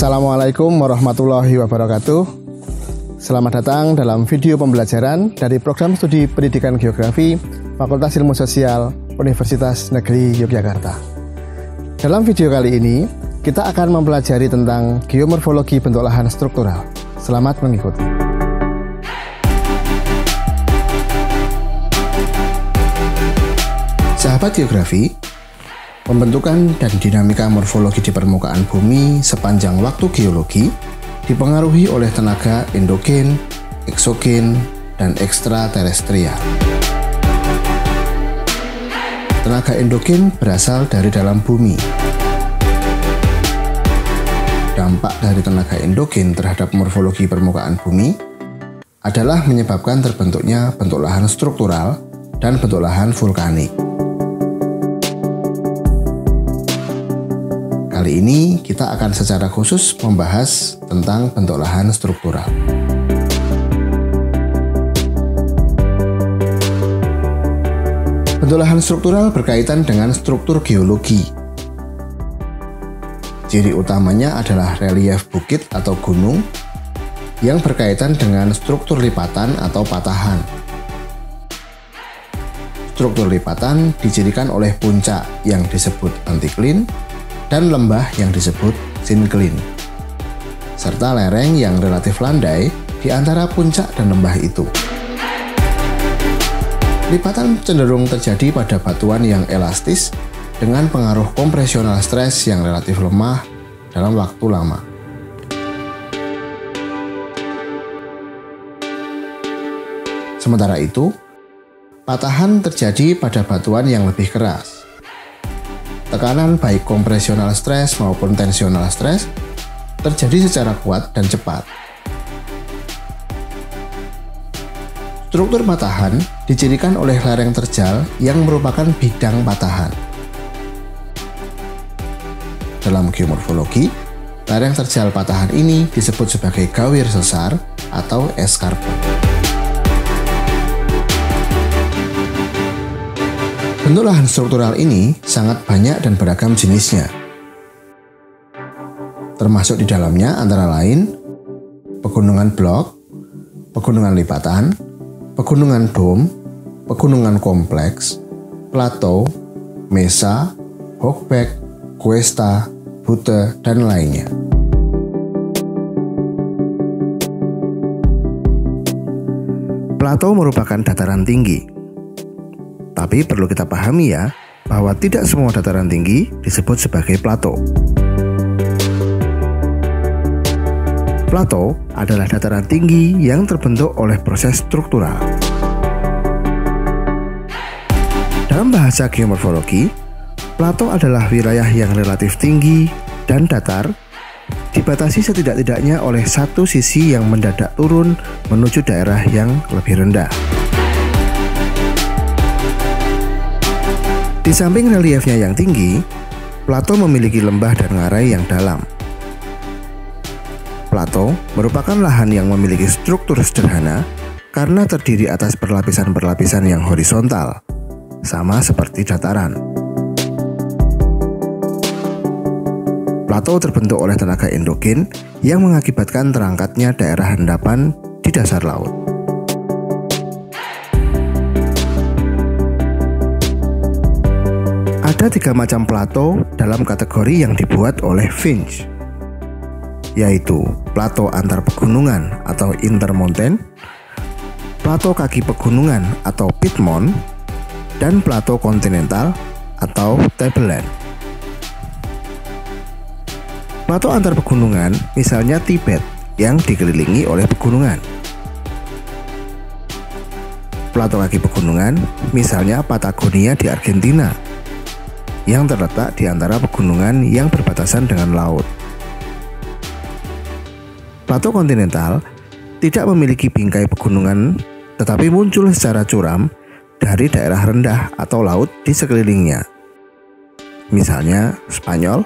Assalamualaikum warahmatullahi wabarakatuh. Selamat datang dalam video pembelajaran dari program studi pendidikan geografi Fakultas Ilmu Sosial Universitas Negeri Yogyakarta. Dalam video kali ini, kita akan mempelajari tentang geomorfologi bentuk lahan struktural. Selamat mengikuti. Sahabat geografi, Pembentukan dan dinamika morfologi di permukaan bumi sepanjang waktu geologi dipengaruhi oleh tenaga endogen, eksogen, dan ekstraterestrial. Tenaga endogen berasal dari dalam bumi. Dampak dari tenaga endogen terhadap morfologi permukaan bumi adalah menyebabkan terbentuknya bentuk lahan struktural dan bentuk lahan vulkanik. Kali ini kita akan secara khusus membahas tentang bentuk lahan struktural. Bentuk lahan struktural berkaitan dengan struktur geologi. Ciri utamanya adalah relief bukit atau gunung yang berkaitan dengan struktur lipatan atau patahan. Struktur lipatan dicirikan oleh puncak yang disebut antiklin dan lembah yang disebut sinkline, serta lereng yang relatif landai di antara puncak dan lembah itu. Lipatan cenderung terjadi pada batuan yang elastis dengan pengaruh kompresional stres yang relatif lemah dalam waktu lama. Sementara itu, patahan terjadi pada batuan yang lebih keras Tekanan baik kompresional stres maupun tensional stres terjadi secara kuat dan cepat. Struktur patahan dicirikan oleh lereng terjal yang merupakan bidang patahan. Dalam geomorfologi, lereng terjal patahan ini disebut sebagai gawir sesar atau escarpment. Bentuk lahan struktural ini sangat banyak dan beragam jenisnya. Termasuk di dalamnya antara lain pegunungan blok, pegunungan lipatan, pegunungan dom, pegunungan kompleks, plateau, mesa, hogback, cuesta, butte, dan lainnya. Plateau merupakan dataran tinggi tapi perlu kita pahami ya, bahwa tidak semua dataran tinggi disebut sebagai plato. Plato adalah dataran tinggi yang terbentuk oleh proses struktural. Dalam bahasa geomorfologi, plato adalah wilayah yang relatif tinggi dan datar dibatasi setidak-tidaknya oleh satu sisi yang mendadak turun menuju daerah yang lebih rendah. Di samping reliefnya yang tinggi, plato memiliki lembah dan ngarai yang dalam. Plato merupakan lahan yang memiliki struktur sederhana karena terdiri atas perlapisan-perlapisan yang horizontal, sama seperti dataran. Plato terbentuk oleh tenaga endogen yang mengakibatkan terangkatnya daerah endapan di dasar laut. Ada tiga macam plato dalam kategori yang dibuat oleh Finch, yaitu plato antar pegunungan atau intermountain, plato kaki pegunungan atau pitmont, dan plato kontinental atau tableland. Plato antar pegunungan misalnya Tibet yang dikelilingi oleh pegunungan. Plato kaki pegunungan misalnya Patagonia di Argentina yang terletak di antara pegunungan yang berbatasan dengan laut. Plato kontinental tidak memiliki bingkai pegunungan tetapi muncul secara curam dari daerah rendah atau laut di sekelilingnya. Misalnya Spanyol,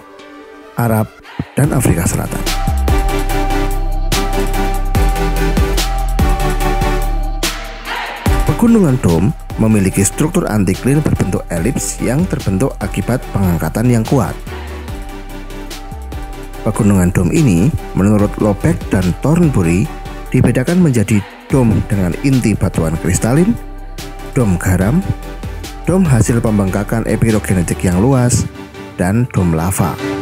Arab, dan Afrika Selatan. Pegunungan Dom memiliki struktur antiklin berbentuk elips yang terbentuk akibat pengangkatan yang kuat. Pegunungan Dom ini, menurut Lobek dan Thornbury, dibedakan menjadi dom dengan inti batuan kristalin, dom garam, dom hasil pembengkakan epirogenetik yang luas, dan dom lava.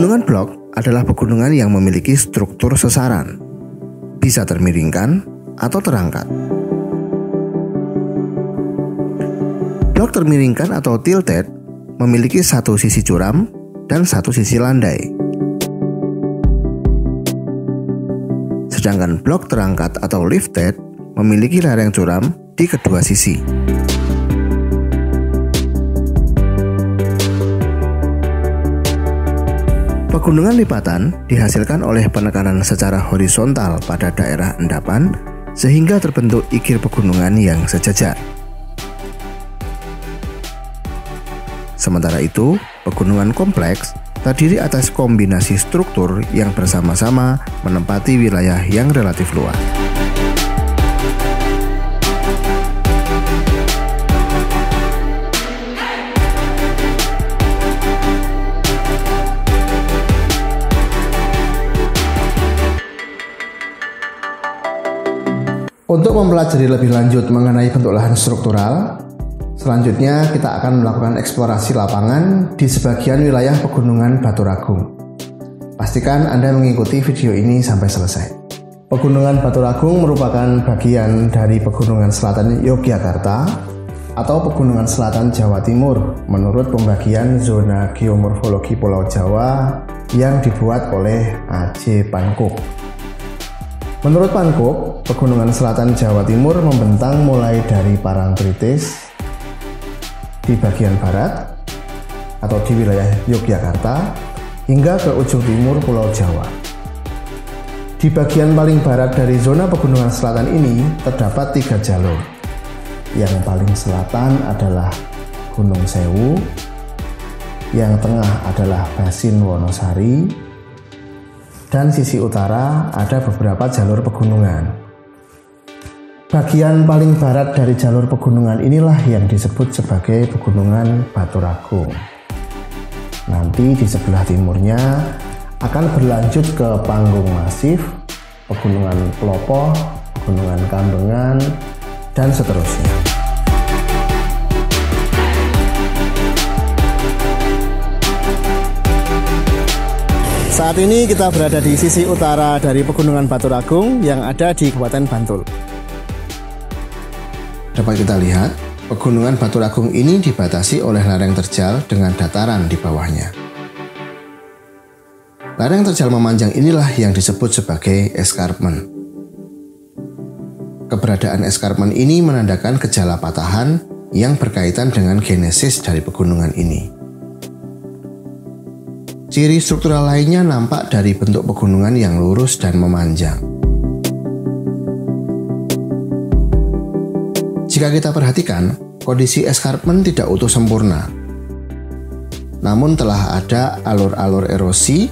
Pegunungan blok adalah pegunungan yang memiliki struktur sesaran, bisa termiringkan atau terangkat. Blok termiringkan atau tilted memiliki satu sisi curam dan satu sisi landai. Sedangkan blok terangkat atau lifted memiliki lereng curam di kedua sisi. Pegunungan lipatan dihasilkan oleh penekanan secara horizontal pada daerah endapan sehingga terbentuk ikir pegunungan yang sejajar. Sementara itu, pegunungan kompleks terdiri atas kombinasi struktur yang bersama-sama menempati wilayah yang relatif luas. Untuk mempelajari lebih lanjut mengenai bentuk lahan struktural, Selanjutnya kita akan melakukan eksplorasi lapangan di sebagian wilayah pegunungan Batu Ragung. Pastikan Anda mengikuti video ini sampai selesai. Pegunungan Batu Ragung merupakan bagian dari Pegunungan Selatan Yogyakarta atau Pegunungan Selatan Jawa Timur menurut pembagian zona geomorfologi Pulau Jawa yang dibuat oleh A.J. Pankuk. Menurut Pankuk, Pegunungan Selatan Jawa Timur membentang mulai dari Parangtritis, di bagian barat atau di wilayah Yogyakarta hingga ke ujung timur Pulau Jawa. Di bagian paling barat dari zona pegunungan selatan ini terdapat tiga jalur. Yang paling selatan adalah Gunung Sewu, yang tengah adalah Basin Wonosari, dan sisi utara ada beberapa jalur pegunungan. Bagian paling barat dari jalur pegunungan inilah yang disebut sebagai Pegunungan Batu Ragung. Nanti di sebelah timurnya akan berlanjut ke Panggung Masif, Pegunungan Pelopoh, Pegunungan Kambengan, dan seterusnya. Saat ini kita berada di sisi utara dari Pegunungan Batu Ragung yang ada di Kabupaten Bantul. Dapat kita lihat, pegunungan Batu Ragung ini dibatasi oleh lereng terjal dengan dataran di bawahnya. Lereng terjal memanjang inilah yang disebut sebagai escarpment. Keberadaan escarpment ini menandakan gejala patahan yang berkaitan dengan genesis dari pegunungan ini. Ciri struktural lainnya nampak dari bentuk pegunungan yang lurus dan memanjang. Jika kita perhatikan, kondisi escarpment tidak utuh sempurna. Namun telah ada alur-alur erosi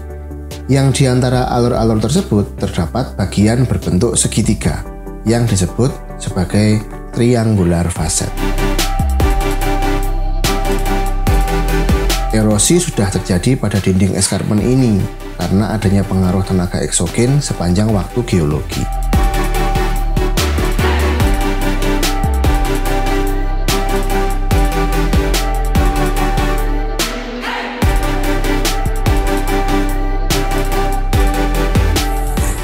yang di antara alur-alur tersebut terdapat bagian berbentuk segitiga yang disebut sebagai triangular facet. Erosi sudah terjadi pada dinding escarpment ini karena adanya pengaruh tenaga eksogen sepanjang waktu geologi.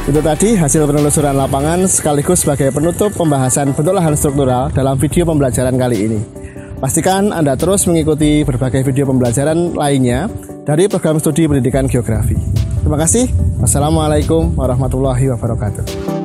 Itu tadi hasil penelusuran lapangan sekaligus sebagai penutup pembahasan bentuk lahan struktural dalam video pembelajaran kali ini. Pastikan Anda terus mengikuti berbagai video pembelajaran lainnya dari program studi pendidikan geografi. Terima kasih. Wassalamualaikum warahmatullahi wabarakatuh.